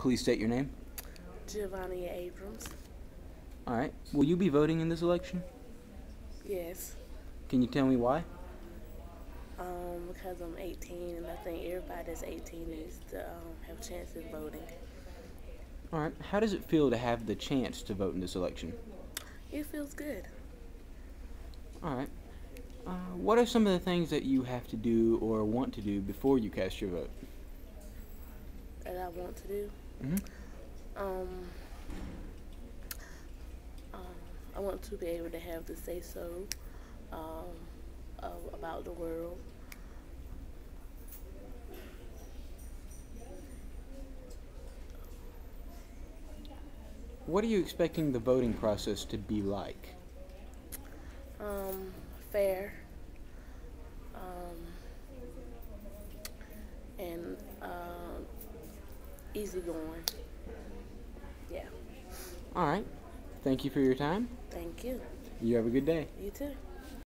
Please state your name. Giovanni Abrams. All right. Will you be voting in this election? Yes. Can you tell me why? Um, because I'm 18 and I think everybody that's 18 needs to um, have a chance at voting. All right. How does it feel to have the chance to vote in this election? It feels good. All right. Uh, what are some of the things that you have to do or want to do before you cast your vote? That I want to do. Mhm. Um, um, I want to be able to have the say so um, of, about the world. What are you expecting the voting process to be like? Um, fair. Um, and uh, easygoing. Yeah. All right. Thank you for your time. Thank you. You have a good day. You too.